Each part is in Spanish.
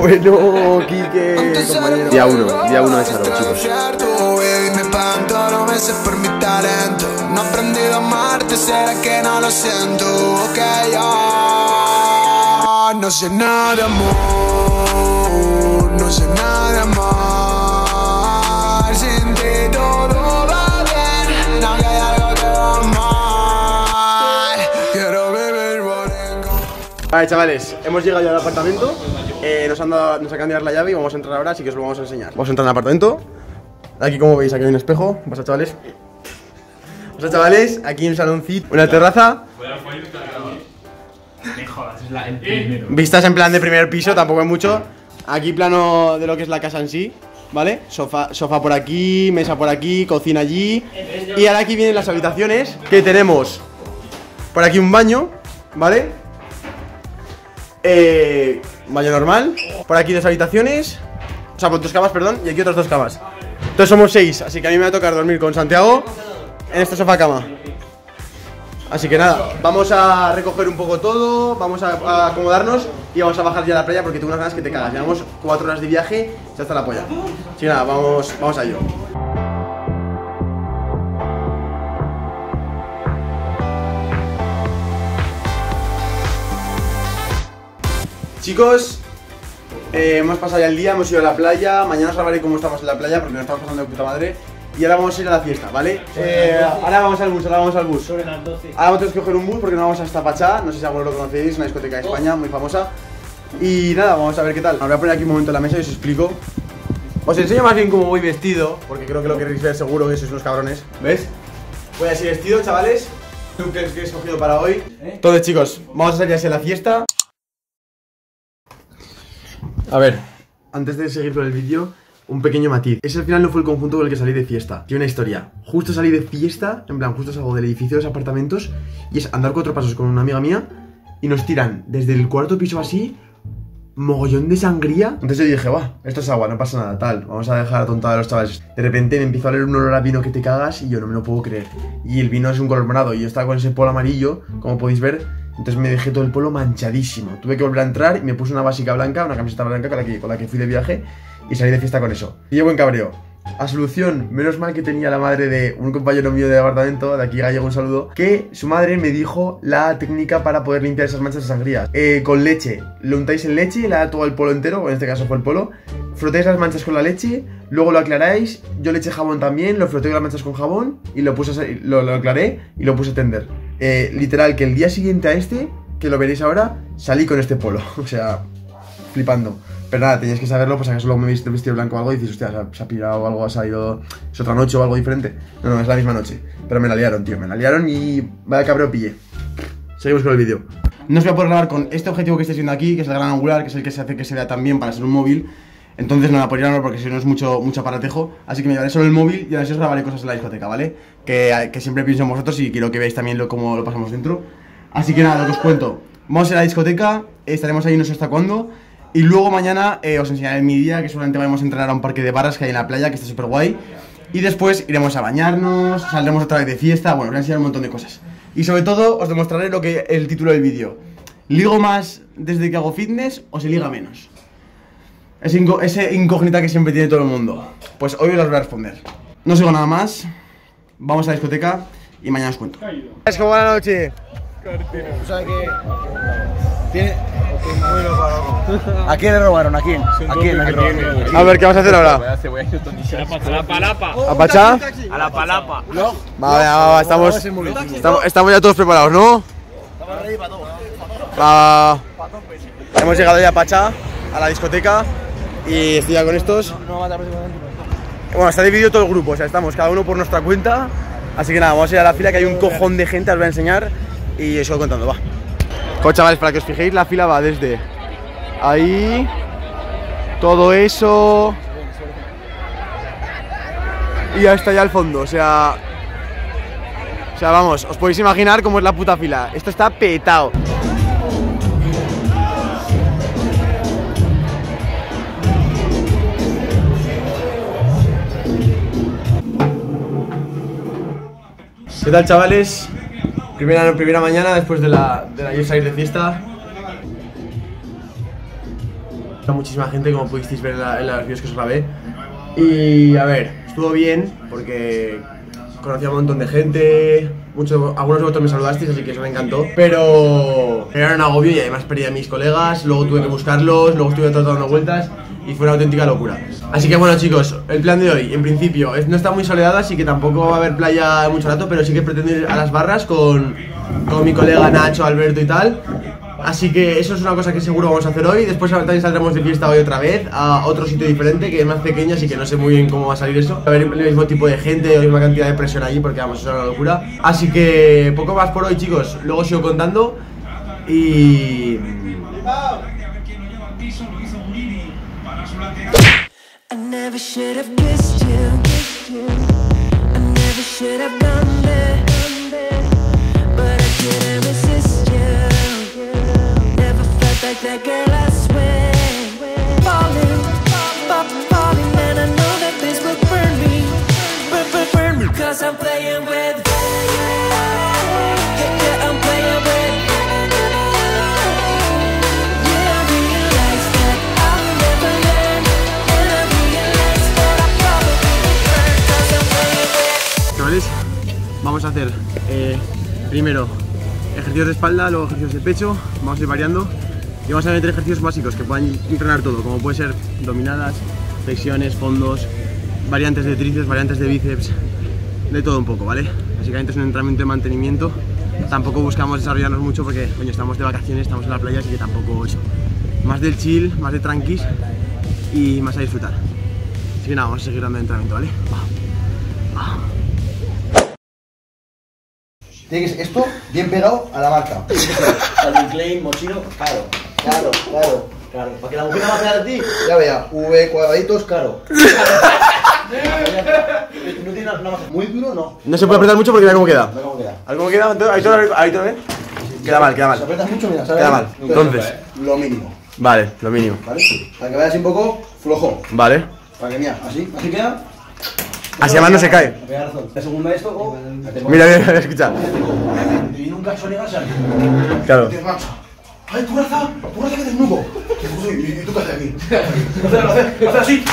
Bueno, Kike, compañero. Día uno, día uno de Charo, chicos. No he aprendido a amarte, será que no lo siento. Ok, ya no sé nada de amor, no sé nada de Vale, chavales, hemos llegado ya al apartamento. Eh, nos, han dado, nos acaban de dar la llave y vamos a entrar ahora, así que os lo vamos a enseñar. Vamos a entrar en el apartamento. Aquí, como veis, aquí hay un espejo. Pasa, chavales. Pasa, chavales. Aquí un saloncito, una terraza. Me jodas, es la, el primero. Vistas en plan de primer piso, tampoco es mucho. Aquí plano de lo que es la casa en sí, ¿vale? Sofá, sofá por aquí, mesa por aquí, cocina allí. Y ahora aquí vienen las habitaciones que tenemos. Por aquí un baño, ¿vale? Eh, baño normal. Por aquí dos habitaciones. O sea, con dos camas, perdón. Y aquí otras dos camas. Entonces somos seis, así que a mí me va a tocar dormir con Santiago en este sofá cama. Así que nada, vamos a recoger un poco todo, vamos a, acomodarnos y vamos a bajar ya a la playa porque tengo unas ganas que te cagas. Llevamos cuatro horas de viaje, ya está la polla. Así que nada, vamos, vamos a ello. Chicos, eh, hemos pasado ya el día, hemos ido a la playa. Mañana os hablaré cómo estamos en la playa porque nos estamos pasando de puta madre. Y ahora vamos a ir a la fiesta, ¿vale? Eh, ahora vamos al bus, ahora vamos al bus. Sobre las 12. Ahora tenemos que coger un bus porque nos vamos hasta Pachá. No sé si alguno lo conocéis, una discoteca de España muy famosa. Y nada, vamos a ver qué tal. Ahora voy a poner aquí un momento en la mesa y os explico. Os enseño más bien cómo voy vestido, porque creo que lo queréis ver seguro que sois unos cabrones. ¿Ves? Voy así vestido, chavales. ¿Tú que he escogido para hoy? Entonces, chicos, vamos a salir así a la fiesta. A ver, antes de seguir con el vídeo, un pequeño matiz. Ese al final no fue el conjunto con el que salí de fiesta. Tiene una historia. Justo salí de fiesta, en plan, justo salgo del edificio de los apartamentos y es andar cuatro pasos con una amiga mía y nos tiran desde el cuarto piso así, mogollón de sangría. Entonces yo dije, va, esto es agua, no pasa nada, tal. Vamos a dejar tontada a los chavales. De repente me empiezo a leer un olor a vino que te cagas y yo no me lo puedo creer. Y el vino es un color morado y yo estaba con ese polo amarillo, como podéis ver. Entonces me dejé todo el polo manchadísimo. Tuve que volver a entrar y me puse una básica blanca, una camiseta blanca con la que, con la que fui de viaje y salí de fiesta con eso. Y llevo en cabreo. A solución, menos mal que tenía la madre de un compañero mío de apartamento, de aquí gallego un saludo, que su madre me dijo la técnica para poder limpiar esas manchas de sangría. Eh, con leche, lo untáis en leche, le da todo el polo entero, en este caso fue el polo, frotáis las manchas con la leche, luego lo aclaráis, yo le eché jabón también, lo froté las manchas con jabón y lo puse lo, lo aclaré y lo puse a tender. Eh, literal, que el día siguiente a este, que lo veréis ahora, salí con este polo, o sea, flipando. Pero nada, teníais que saberlo, pues acaso luego me viste vestido blanco o algo y dices, hostia, se ha, se ha algo, ha salido. Es otra noche o algo diferente. No, no, es la misma noche. Pero me la liaron, tío, me la liaron y vaya cabreo pillé. Seguimos con el vídeo. No os voy a poder grabar con este objetivo que estáis viendo aquí, que es el gran angular, que es el que se hace que se vea tan bien para ser un móvil. Entonces no me voy a poder grabar porque si no es mucho, mucho aparatejo. Así que me llevaré solo el móvil y ahora sí os grabaré cosas en la discoteca, ¿vale? Que, que siempre pienso en vosotros y quiero que veáis también lo, cómo lo pasamos dentro. Así que nada, lo que os cuento. Vamos a a la discoteca, estaremos ahí no sé hasta cuándo. Y luego mañana eh, os enseñaré mi día, que seguramente vamos a entrenar a un parque de barras que hay en la playa, que está súper guay. Y después iremos a bañarnos, saldremos otra vez de fiesta, bueno, os voy a enseñar un montón de cosas. Y sobre todo os demostraré lo que el título del vídeo. ¿Ligo más desde que hago fitness o se liga menos? Ese, ese incógnita que siempre tiene todo el mundo. Pues hoy os las voy a responder. No sigo nada más. Vamos a la discoteca y mañana os cuento. Es como buena noche. O sea que. Tiene. ¿A quién le robaron? ¿A quién? ¿A quién le robaron? A ver, ¿qué vamos a hacer ahora? A la palapa. ¿A Pachá? A la palapa. Vale, va, va, estamos, estamos, estamos ya todos preparados, ¿no? Va, va. Hemos llegado ya a Pachá, a la discoteca, y estoy ya con estos. Bueno, está dividido todo el grupo, o sea, estamos cada uno por nuestra cuenta. Así que nada, vamos a ir a la fila, que hay un cojón de gente, os voy a enseñar, y os voy contando, va. Pues chavales, para que os fijéis, la fila va desde ahí, todo eso, y hasta allá al fondo, o sea... O sea, vamos, os podéis imaginar cómo es la puta fila. Esto está petado. ¿Qué tal, chavales? Primera, primera mañana después de la, de la salir de fiesta. Muchísima gente, como pudisteis ver en, la- en los vídeos que os grabé. Y a ver, estuvo bien porque conocí a un montón de gente. Muchos, algunos de vosotros me saludasteis, así que eso me encantó. Pero era un agobio y además perdí a mis colegas. Luego tuve que buscarlos, luego estuve todo dando vueltas y fue una auténtica locura. Así que bueno, chicos, el plan de hoy, en principio, no está muy soledad, así que tampoco va a haber playa mucho rato, pero sí que pretendo ir a las barras con, con mi colega Nacho, Alberto y tal. Así que eso es una cosa que seguro vamos a hacer hoy. Después también saldremos de fiesta hoy otra vez a otro sitio diferente que es más pequeño, así que no sé muy bien cómo va a salir eso. A haber el mismo tipo de gente, la misma cantidad de presión allí porque vamos, eso es una locura. Así que poco más por hoy, chicos. Luego sigo contando y. I never should have kissed you. I never should have gone there. But I couldn't resist you. Never felt like that girl, I swear. Falling, fa- falling, and I know that this will burn me. Burn, burn, burn me. Cause I'm playing with hacer eh, primero ejercicios de espalda, luego ejercicios de pecho, vamos a ir variando y vamos a meter ejercicios básicos que puedan entrenar todo, como puede ser dominadas, flexiones, fondos, variantes de tríceps, variantes de bíceps, de todo un poco, ¿vale? Básicamente es un entrenamiento de mantenimiento, tampoco buscamos desarrollarnos mucho porque, coño, estamos de vacaciones, estamos en la playa, así que tampoco eso. Más del chill, más de tranquis y más a disfrutar. Así que nada, vamos a seguir dando entrenamiento, ¿vale? Va. Tiene que ser esto bien pegado a la marca. Calvin Klein, mochino, claro, claro, claro, claro. Para que la mujer no va a pegar a ti, ya vea, V cuadraditos, claro. No tiene nada más. Muy duro, no. No se puede apretar mucho porque mira cómo queda. Mira cómo queda. ¿A ver cómo queda? Entonces, Ahí todo, ahí todo, ¿eh? Queda mal, queda Si mal. apretas mucho, mira, ¿sabes? Queda mal. Entonces. Lo mínimo, Vale, lo mínimo. ¿vale? Para que vayas un poco flojo. Vale. Para que mira, así, así queda. Así además no se cae. Mira, mira, escucha. Y nunca. Claro. ¡Ay, tu braza! ¡Tu braza que desnudo! ¿Y tú qué haces aquí? Hacer, hacer así,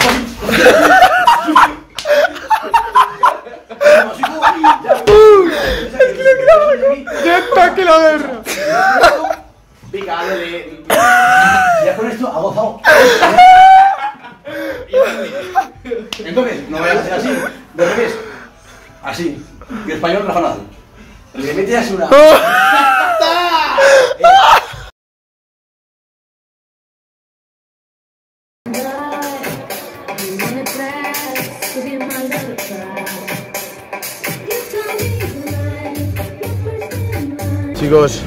Chicos,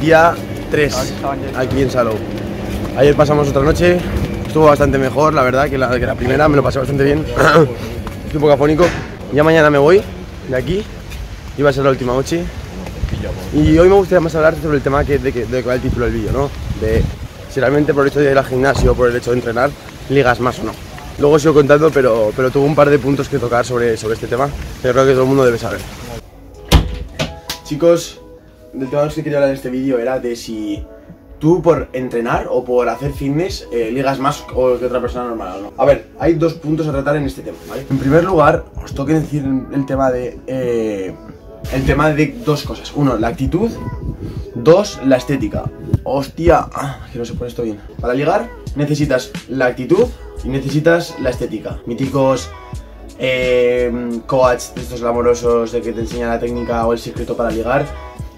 día 3 aquí en Salou. Ayer pasamos otra noche, estuvo bastante mejor, la verdad, que la, que la primera, me lo pasé bastante bien. Estoy un poco afónico. Ya mañana me voy de aquí, iba a ser la última noche. Y hoy me gustaría más hablar sobre el tema que, de, que, de que va el título del vídeo, ¿no? De si realmente por el hecho de ir al gimnasio o por el hecho de entrenar, ligas más o no. Luego sigo contando, pero, pero tuve un par de puntos que tocar sobre, sobre este tema, que creo que todo el mundo debe saber. Chicos, del tema que quería hablar en este vídeo era de si tú por entrenar o por hacer fitness eh, ligas más que otra persona normal o no. A ver, hay dos puntos a tratar en este tema, ¿vale? En primer lugar, os tengo decir el tema de... eh, el tema de dos cosas. Uno, la actitud. Dos, la estética. Hostia, ah, que no se pone esto bien. Para ligar necesitas la actitud y necesitas la estética. Míticos eh, coach de estos glamorosos de que te enseñan la técnica o el secreto para ligar.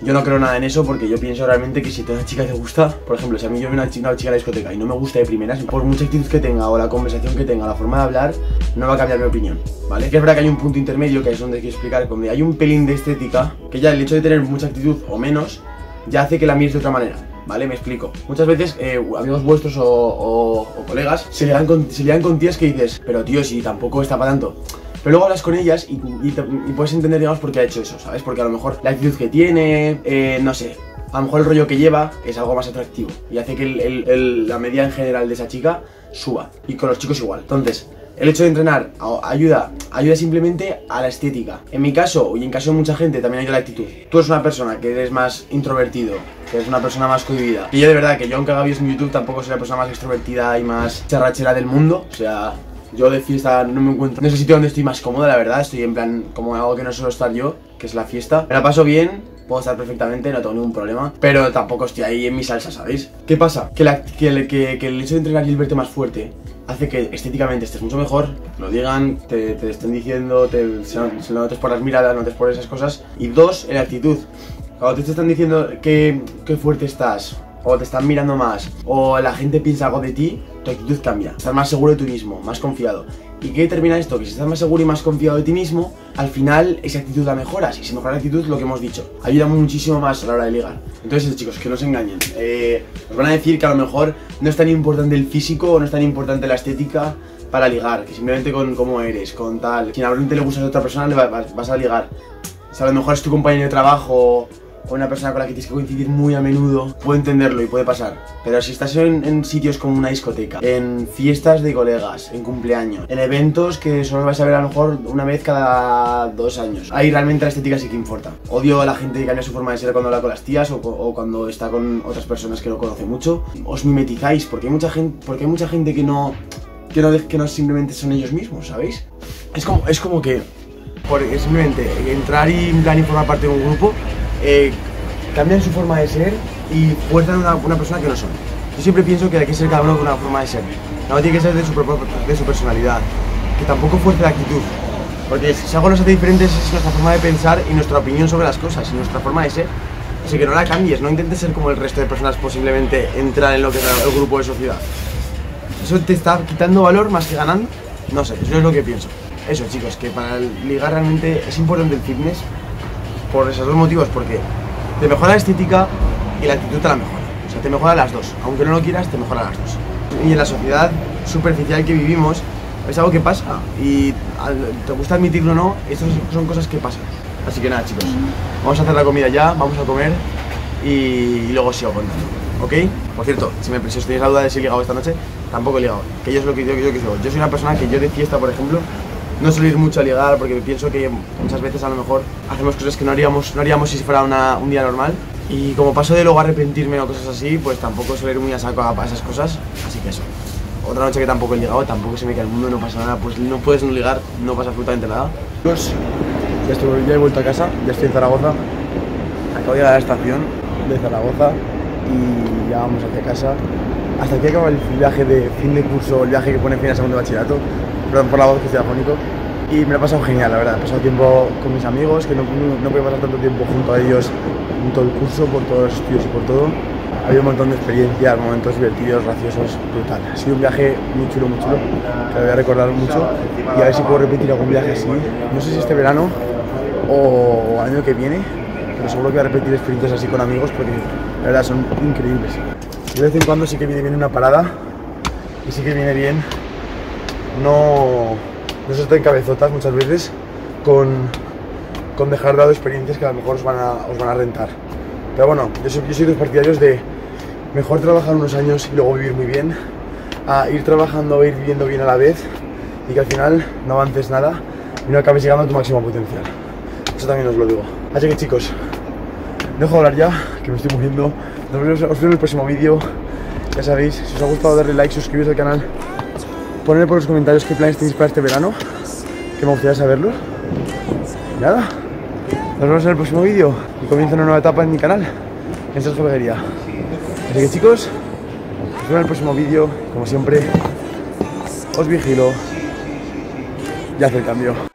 Yo no creo nada en eso porque yo pienso realmente que si a una chica te gusta, por ejemplo, si a mí yo veo una una chica a la discoteca y no me gusta de primeras, por mucha actitud que tenga o la conversación que tenga, la forma de hablar, no va a cambiar mi opinión, ¿vale? Que es verdad que hay un punto intermedio que es donde quiero explicar, donde hay un pelín de estética, que ya el hecho de tener mucha actitud o menos, ya hace que la mires de otra manera. ¿Vale? Me explico. Muchas veces eh, amigos vuestros o, colegas se ligan, con, se ligan con tías que dices, pero tío, si tampoco está para tanto. Pero luego hablas con ellas y, y y puedes entender, digamos, por qué ha hecho eso, ¿sabes? Porque a lo mejor la actitud que tiene, eh, no sé, a lo mejor el rollo que lleva es algo más atractivo y hace que la media en general de esa chica suba. Y con los chicos igual. Entonces, El hecho de entrenar ayuda, ayuda simplemente a la estética. En mi caso, y en caso de mucha gente, también ayuda a la actitud. Tú eres una persona que eres más introvertido, que eres una persona más cohibida. Y yo de verdad que yo aunque haga vídeos en YouTube tampoco soy la persona más extrovertida y más charrachera del mundo. O sea, yo de fiesta no me encuentro en ese sitio donde estoy más cómoda, la verdad. Estoy en plan como algo que no suelo estar yo, que es la fiesta. Me la paso bien, puedo estar perfectamente, no tengo ningún problema. Pero tampoco estoy ahí en mi salsa, ¿sabéis? ¿Qué pasa? Que, la- que que- que el hecho de entrenar y verte más fuerte hace que estéticamente estés mucho mejor, lo digan, te, te estén diciendo, te, se, se lo notes por las miradas, notes por esas cosas. Y dos, en la actitud. Cuando te están diciendo que, que fuerte estás, o te están mirando más, o la gente piensa algo de ti, tu actitud cambia. Estás más seguro de ti mismo, más confiado. ¿Y qué determina esto? Que si estás más seguro y más confiado de ti mismo, al final esa actitud la mejoras. Y si mejoras la actitud, lo que hemos dicho, ayuda muchísimo más a la hora de ligar. Entonces, chicos, que no se engañen. Eh, os van a decir que a lo mejor no es tan importante el físico o no es tan importante la estética para ligar, que simplemente con cómo eres, con tal. Si realmente le gustas a otra persona, le va- vas, vas a ligar. Si a lo mejor es tu compañero de trabajo o una persona con la que tienes que coincidir muy a menudo, puedo entenderlo y puede pasar. Pero si estás en, en sitios como una discoteca, en fiestas de colegas, en cumpleaños, en eventos que solo vas a ver a lo mejor una vez cada dos años, ahí realmente la estética sí que importa. Odio a la gente que cambia su forma de ser cuando habla con las tías o, cuando está con otras personas que no conoce mucho. Os mimetizáis porque hay mucha gente, porque mucha gente que no, que no, que no simplemente son ellos mismos, ¿sabéis? Es como, es como que por simplemente entrar y, plan, y formar parte de un grupo, eh, cambian su forma de ser y fuerzan una, una persona que no son. Yo siempre pienso que hay que ser cada uno con una forma de ser. No tiene que ser de su, de su personalidad. Que tampoco fuerce la actitud. Porque si algo nos hace diferentes es nuestra forma de pensar y nuestra opinión sobre las cosas y nuestra forma de ser. Así que no la cambies, no intentes ser como el resto de personas posiblemente entrar en lo que es el grupo de sociedad. ¿Eso te está quitando valor más que ganando? No sé, eso es lo que pienso. Eso, chicos, que para ligar realmente es importante el fitness por esos dos motivos, porque te mejora la estética y la actitud te la mejora. O sea, te mejora las dos. Aunque no lo quieras, te mejora las dos. Y en la sociedad superficial que vivimos, es algo que pasa. Y al- te gusta admitirlo o no, estas son cosas que pasan. Así que nada, chicos, vamos a hacer la comida ya, vamos a comer y, y luego sigo contando. ¿Ok? Por cierto, si, me, si os tenéis la duda de si he ligado esta noche, tampoco he ligado. Que yo es lo que yo, yo, digo. Yo soy una persona que yo de fiesta, por ejemplo, no suelo mucho a ligar porque pienso que muchas veces a lo mejor hacemos cosas que no haríamos, no haríamos si fuera un día normal. Y como paso de luego arrepentirme o cosas así, pues tampoco suelo ir muy a saco a, esas cosas. Así que eso. Otra noche que tampoco he ligado, tampoco se me cae el mundo, no pasa nada. Pues no puedes no ligar, no pasa absolutamente nada. Chicos, ya, estoy, ya he vuelto a casa, ya estoy en Zaragoza. Acabo de llegar a la estación de Zaragoza y ya vamos hacia casa. Hasta aquí acaba el viaje de fin de curso, el viaje que pone fin a segundo bachillerato. Perdón por la voz que estoy afónico. Y me lo he pasado genial, la verdad. He pasado tiempo con mis amigos, que no, no, no puedo pasar tanto tiempo junto a ellos en todo el curso, por todos los estudios y por todo. Ha habido un montón de experiencias, momentos divertidos, graciosos, brutal. Ha sido un viaje muy chulo, muy chulo, que lo voy a recordar mucho. Y a ver si puedo repetir algún viaje así. No sé si este verano o año que viene, pero seguro que voy a repetir experiencias así con amigos porque la verdad son increíbles. De vez en cuando sí que viene bien una parada y sí que viene bien no, no se en cabezotas muchas veces con, con dejar de lado experiencias que a lo mejor os van a, os van a rentar. Pero bueno, yo soy, yo soy de los partidarios de mejor trabajar unos años y luego vivir muy bien, a ir trabajando e ir viviendo bien a la vez y que al final no avances nada y no acabes llegando a tu máximo potencial. Eso también os lo digo. Así que chicos, dejo de hablar ya, que me estoy muriendo. Nos vemos os en el próximo vídeo. Ya sabéis, si os ha gustado darle like, suscribiros al canal, poner por los comentarios qué planes tenéis para este verano, que me gustaría saberlo. Y nada, nos vemos en el próximo vídeo y comienza una nueva etapa en mi canal, en Sergio Beguería. Así que chicos, os veo en el próximo vídeo, como siempre, os vigilo y haz el cambio.